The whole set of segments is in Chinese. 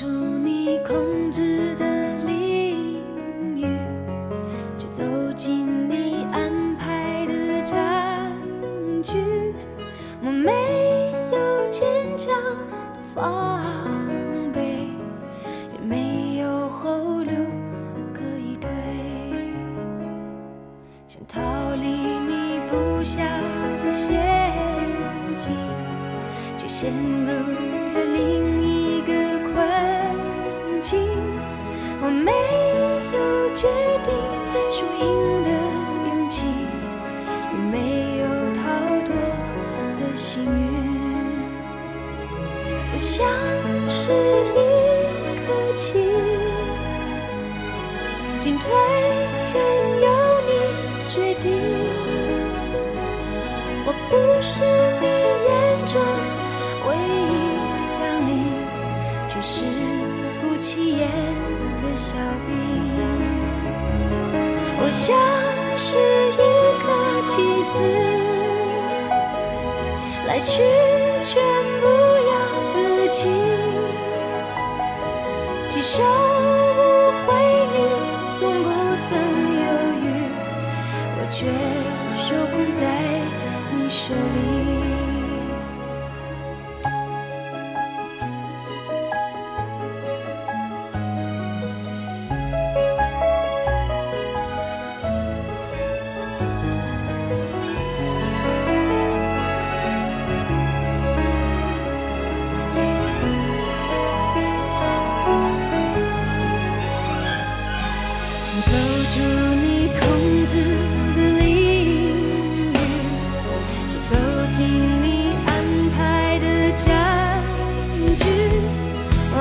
出你控制的领域，却走进你安排的占据。我没有坚强防备，也没有后路可以退，想逃离你布下的陷阱，却陷入。我没有决定输赢的勇气，也没有逃脱的幸运。我像是一颗棋，进退任由你决定。我不是你眼中唯一将领，却是不起眼小兵。我像是一个棋子，来去全不由自己，几手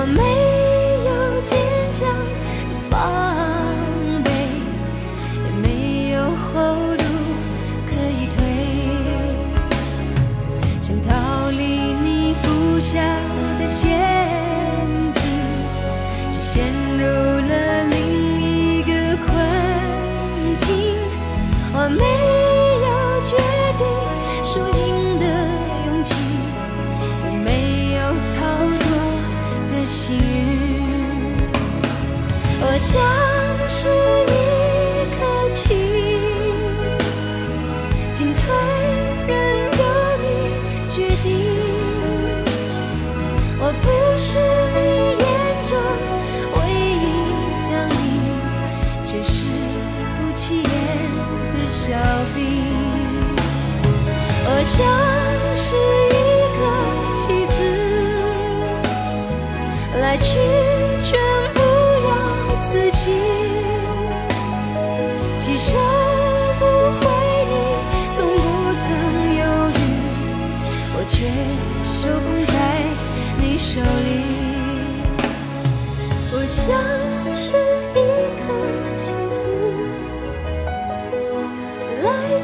没我像是一颗棋，进退任由你决定。我不是你眼中唯一将领，却是不起眼的小兵。我像是一个棋子，来去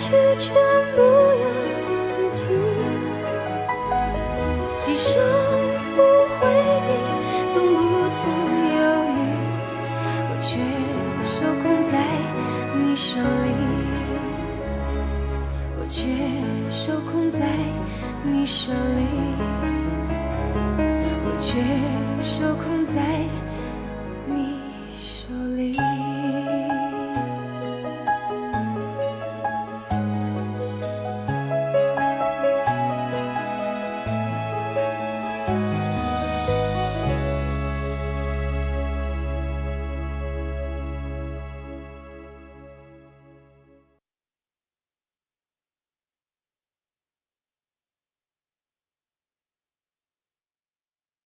却全部由自己。既生无回你从不曾犹豫我却受空在你手里我却受空在你手里我却受空在